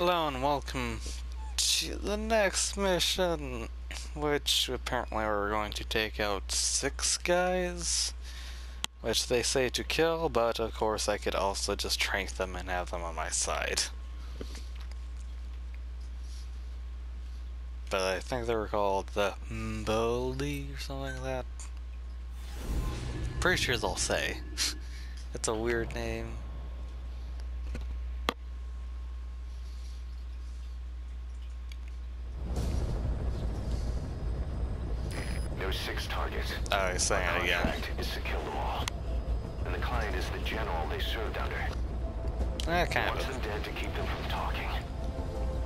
Hello and welcome to the next mission, which apparently we're going to take out six guys, which they say to kill, but of course I could also just trank them and have them on my side. But I think they were called the Mboli or something like that. Pretty sure they'll say. it's a weird name. There's six targets. Oh, he's saying it again. is to kill them all. And the client is the general they served under. Eh, kind Wants of. them dead to keep them from talking.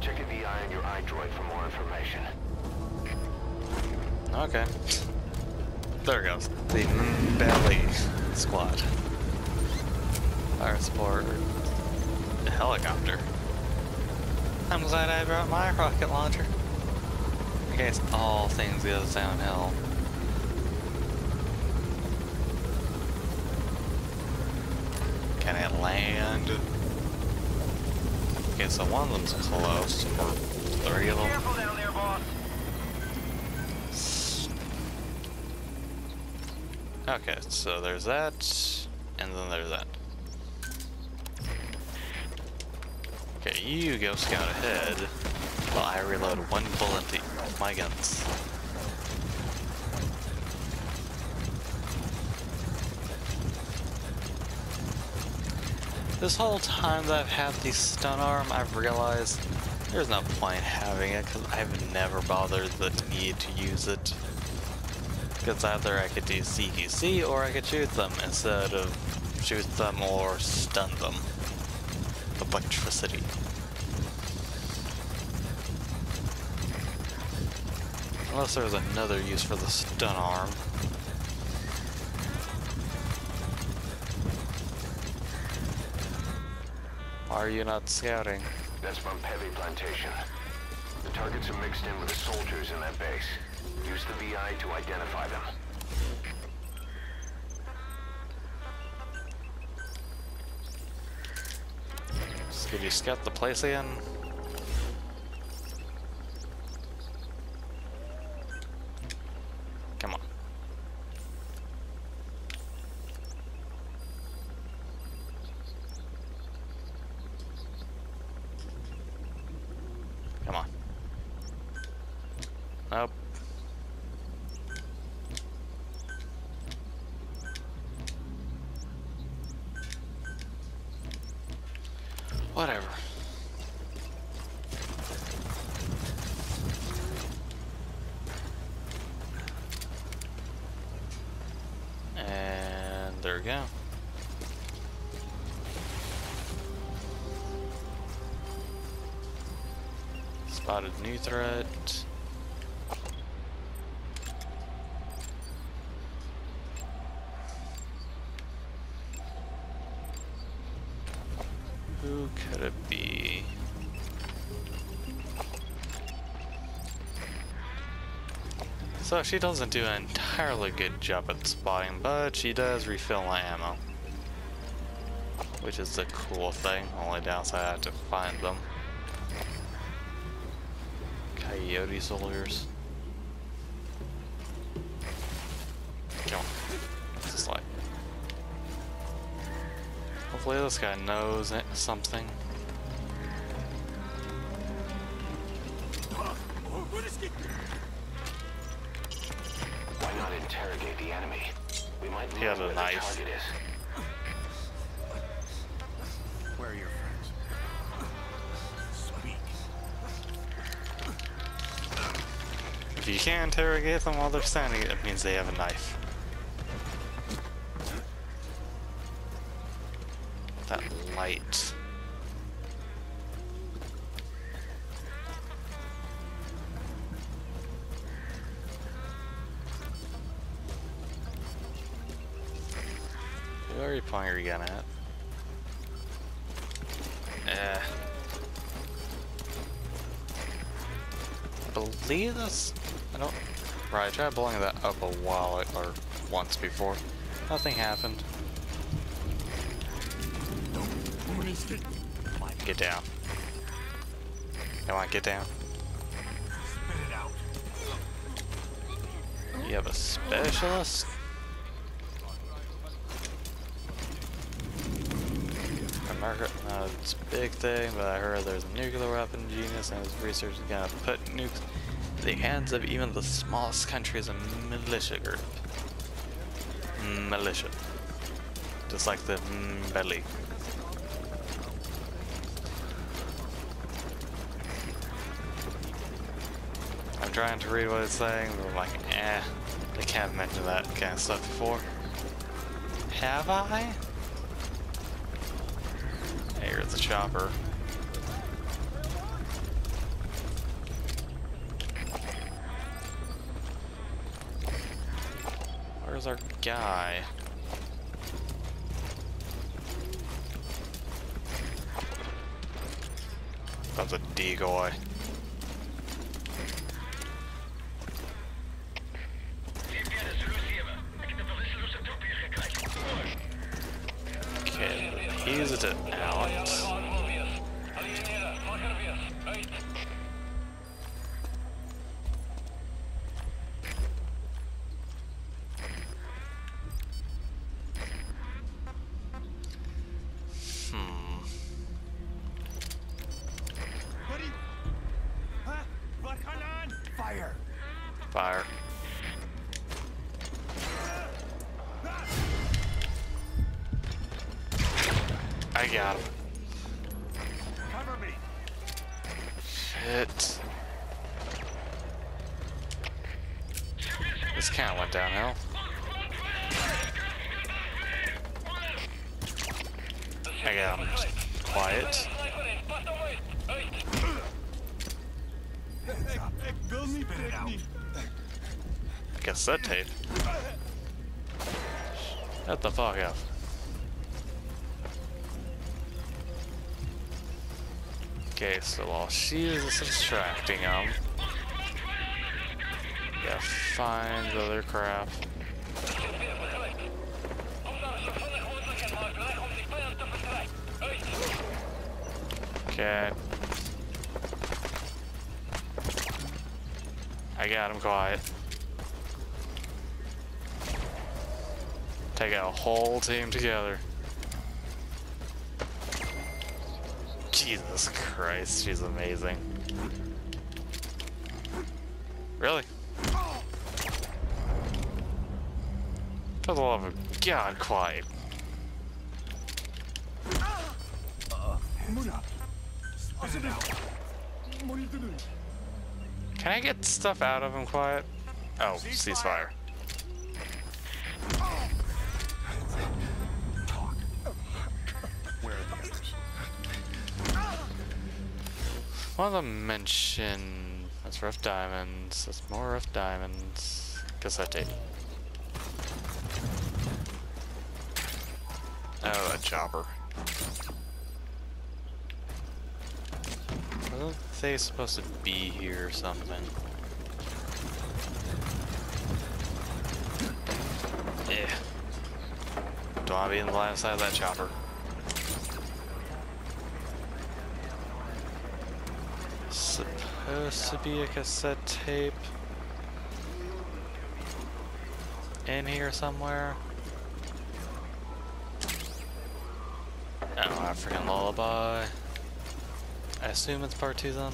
Check a VI on your iDroid for more information. Okay. There goes. The Mbele Squad. Fire support. The helicopter. I'm glad I brought my rocket launcher. In case all things goes downhill. Can it land? Okay, so one of them's close, or three of them. Careful down there, boss. Okay, so there's that, and then there's that. Okay, you go scout ahead, while I reload one bullet to my guns. This whole time that I've had the stun arm, I've realized there's no point having it, because I've never bothered the need to use it. Because either I could do CQC or I could shoot them instead of shoot them or stun them. Electricity. Unless there's another use for the stun arm. Are you not scouting? That's from Heavy Plantation. The targets are mixed in with the soldiers in that base. Use the VI to identify them. Could you scout the place again? Come on. Come on. Nope. Whatever. And there we go. Spotted new threat. So she doesn't do an entirely good job at spotting, but she does refill my ammo. Which is the cool thing, only downside I have to find them. Coyote soldiers. Come on. What's this like? Hopefully this guy knows something. If you can't interrogate them while they're standing, it means they have a knife. That light. Who are you pointing your gun at? Eh. I believe that's. I don't. Right, I tried blowing that up a while or once before. Nothing happened. Get down. Come on, get down. You have a specialist? America, no, it's a big thing, but I heard there's a nuclear weapon genius and his research is gonna put nukes the hands of even the smallest country as a militia group. Militia. Just like the Mbele. I'm trying to read what it's saying, but I'm like, eh, they can't mention that kind of stuff before. Have I? Here's the chopper. Where's our guy? That's a decoy. Okay, he's it out. Fire! Fire. I got him. Cover me! Shit. This kind of went downhill. I got him. Quiet. Spit it out. Cassette tape. Shut the fuck up. Okay, so while she is distracting him, yeah, find the other crap. Okay. I got him quiet. Take out a whole team together. Jesus Christ, she's amazing. Really? For the love of God, quiet. Muna! Can I get stuff out of him quiet? Oh, ceasefire. Others? One of them mention that's rough diamonds. That's more rough diamonds. Cassette tape. Oh, a chopper. Supposed to be here or something? Yeah. Don't want to be in the of sight of that chopper. Supposed to be a cassette tape in here somewhere. Oh, African lullaby. I assume it's part two then.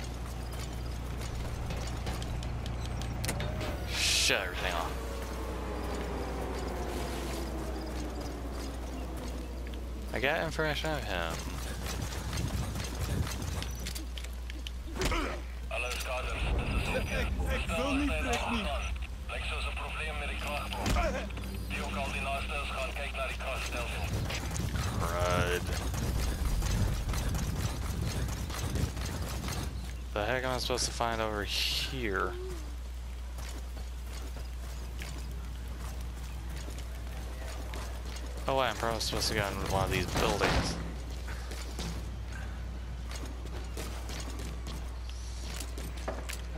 Shut everything off. I got information of him. Alle The heck am I supposed to find over here? Oh wait, I'm probably supposed to go in one of these buildings.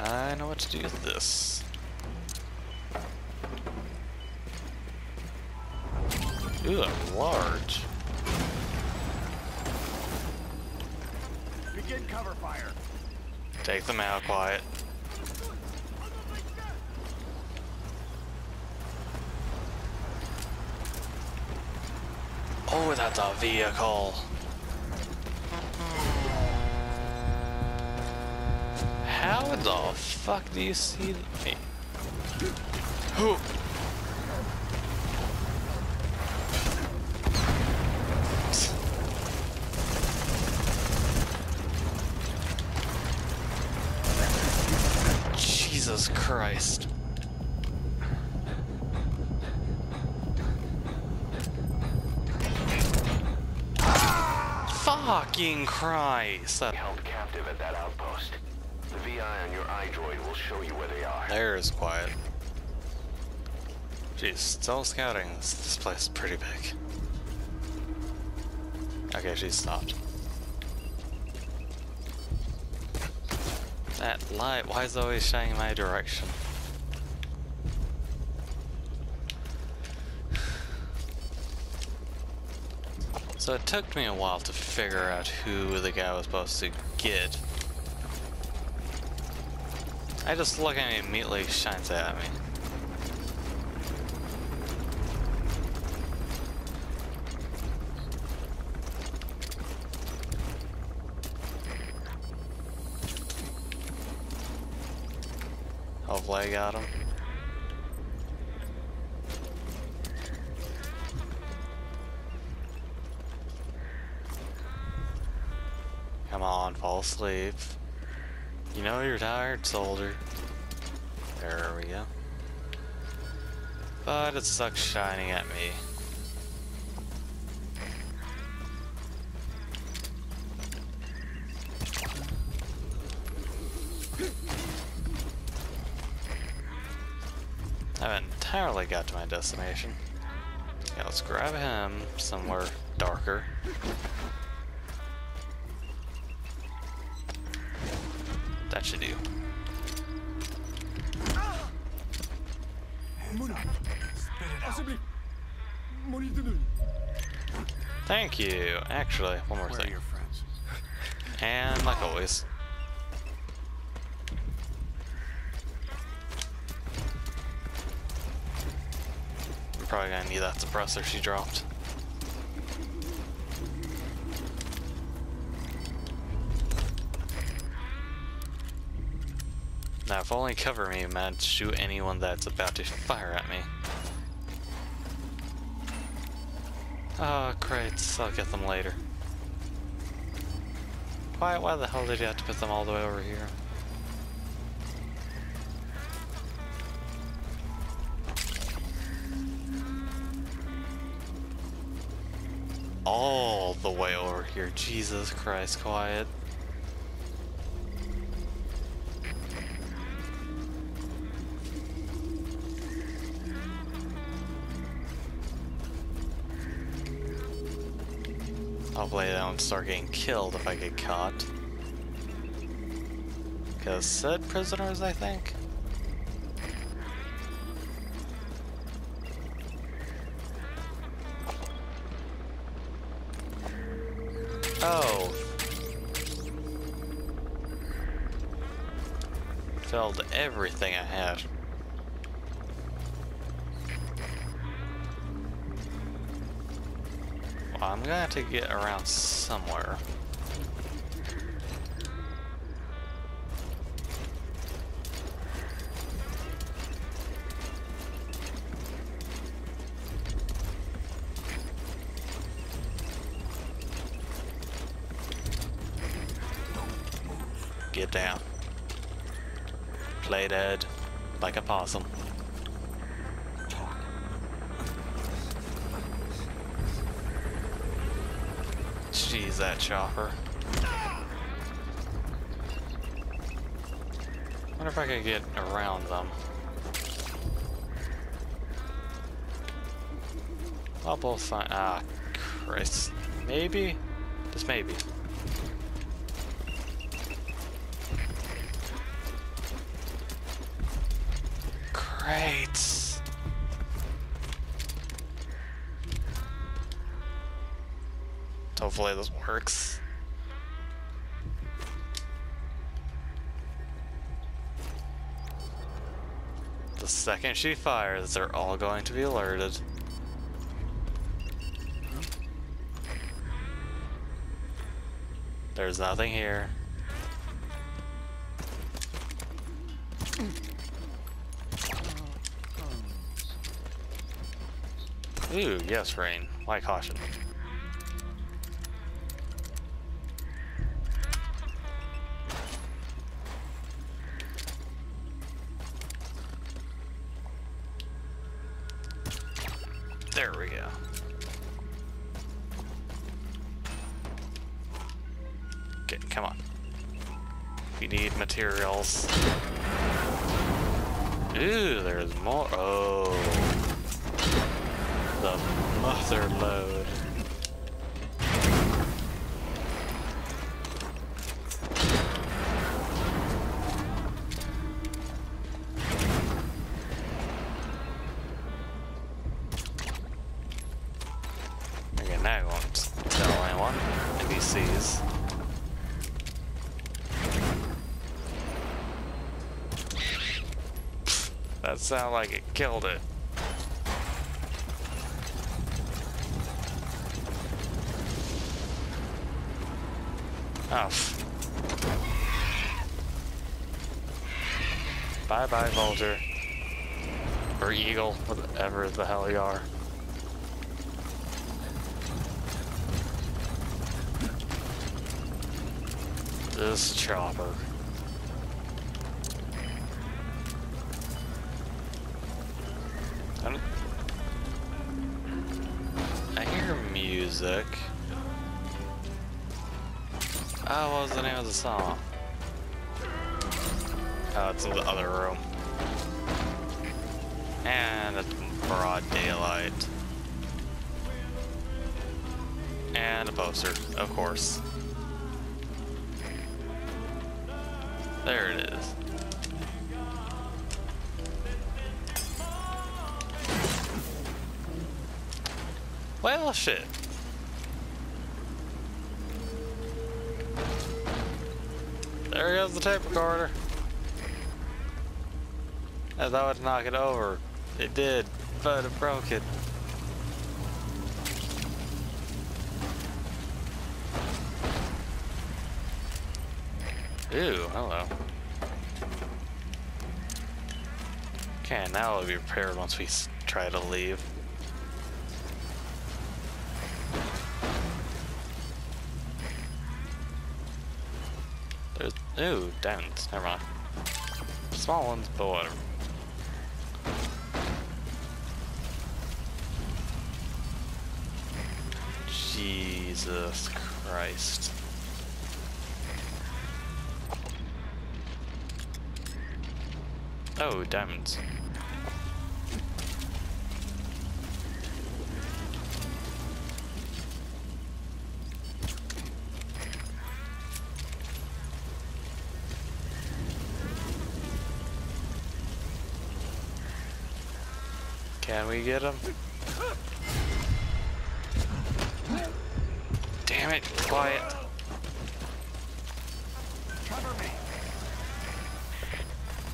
I know what to do with this. Ooh, a large. Begin cover fire! Take them out, quiet. Oh, that's a vehicle. How the fuck do you see me? Who? Jesus Christ. Fucking Christ. That- Held captive at that outpost. The VI on your iDroid will show you where they are. There's quiet. Jeez, still scouting. This, this place is pretty big. Okay, she stopped. That light, why is it always shining my direction? So it took me a while to figure out who the guy was supposed to get. I just look and it immediately shines at me. I got him. Come on, fall asleep. You know you're tired, soldier. There we go. But it sucks shining at me. Got to my destination. Yeah, let's grab him somewhere darker. That should do. Money. Alsjeblieft. Money te doen. Thank you. Actually, one more Where thing. And like always. I'm probably gonna need that suppressor she dropped. Now, if only cover me, man, shoot anyone that's about to fire at me. Oh, crates. I'll get them later. Why, why the hell did you have to put them all the way over here? All the way over here. Jesus Christ, quiet. Hopefully I don't start getting killed if I get caught. Because said prisoners, I think? Oh. Filled everything I had. Well, I'm gonna have to get around somewhere. Get down. Play dead like a possum. Jeez, that chopper. wonder if I could get around them. I'll both find. Ah, Christ. Maybe? Just maybe. Great. Hopefully this works. The second she fires, they're all going to be alerted. There's nothing here. Ooh, yes, rain. Why caution? There we go. Okay, come on. We need materials. Ooh, there's more. Oh. The mother load. Okay, now I won't tell anyone if he sees. That sounded like it killed it. Oh. Bye bye, Vulture. Or Eagle, whatever the hell you are. This chopper. I hear music. Oh, what was the name of the song? Oh, it's in the other room. And it's broad daylight. And a poster, of course. There it is. Well, shit. The tape recorder. I thought would knock it over. It did, but it broke it. Ooh, hello. Okay, now it'll be repaired once we try to leave. Ooh, diamonds. Never mind. Small ones, but whatever. Jesus Christ. Oh, diamonds. Can we get him? Damn it, quiet.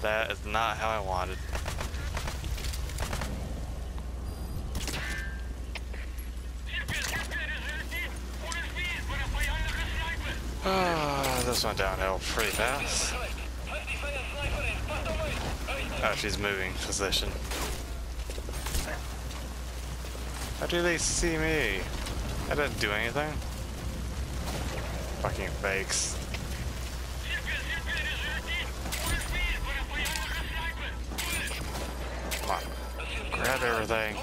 That is not how I wanted. Ah, this went downhill pretty fast. Oh, she's moving position. How do they see me? I didn't do anything. Fucking fakes. Come on. Grab everything.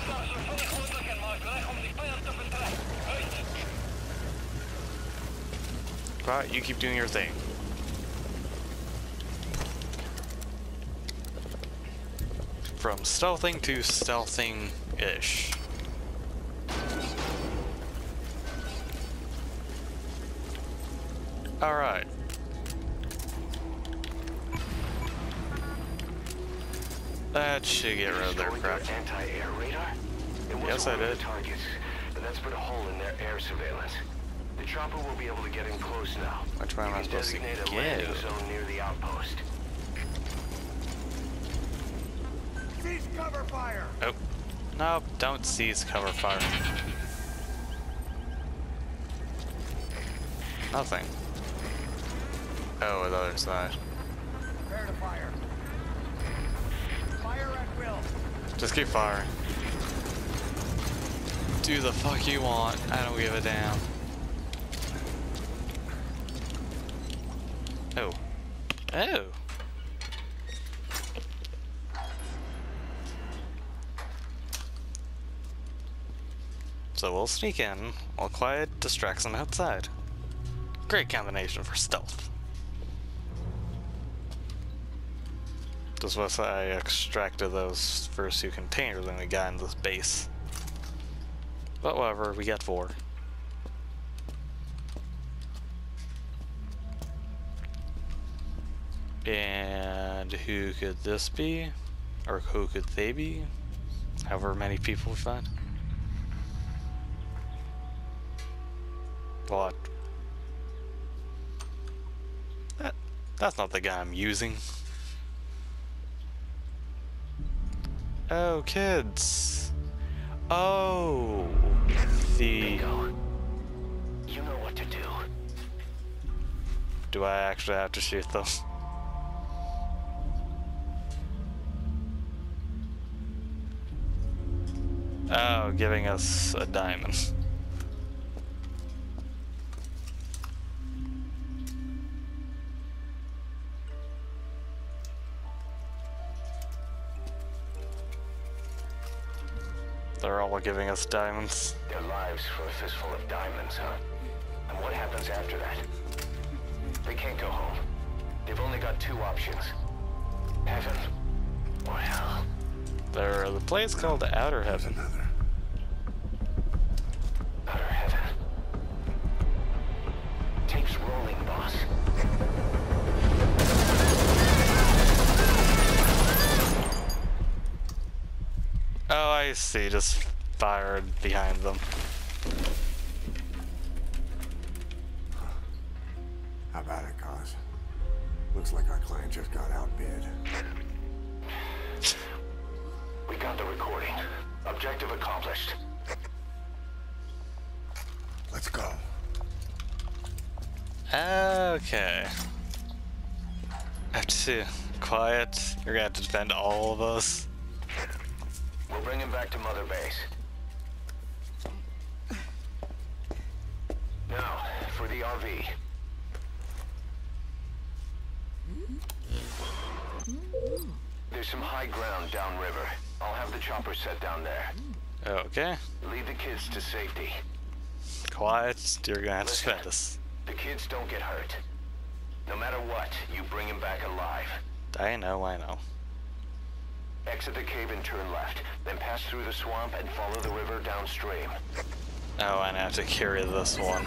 But you keep doing your thing. From stealthing to stealthing-ish. Should get rid of their crap. anti-air radar? It wasn't Yes, I of did. targets, but that's put a hole in their air surveillance. The chopper will be able to get in close now. Which way am I can supposed to designate a landing go? zone near the outpost. Cease cover fire! Oh. No, don't seize cover fire. Nothing. Oh, the other side. Prepare to fire. Fire at will. Just keep firing. Do the fuck you want. I don't give a damn. Oh. Oh. So we'll sneak in while Quiet distracts them outside. Great combination for stealth. Just was I extracted those first two containers when we got in this base. But whatever, we got four. And who could this be? Or who could they be? However many people we find. What? That, that's not the guy I'm using. Oh, kids. Oh, the. Bingo. You know what to do. Do I actually have to shoot them? Oh, giving us a diamond. Giving us diamonds. Their lives for a fistful of diamonds, huh? And what happens after that? They can't go home. They've only got two options. Heaven or hell. There's a place called the Outer Heaven. Another. Outer heaven. Tape's rolling, boss. Oh, I see. Just fired behind them. How about it, Kaz? Looks like our client just got outbid. We got the recording. Objective accomplished. Let's go. Okay. Have to quiet. You're gonna have to defend all of us. We'll bring him back to Mother Base. Now, for the RV. There's some high ground downriver. I'll have the chopper set down there. Okay. Lead the kids to safety. Quiet. You're gonna have to defend us. The kids don't get hurt. No matter what, you bring him back alive. I know, I know. Exit the cave and turn left, then pass through the swamp and follow the river downstream. Oh, and I have to carry this one.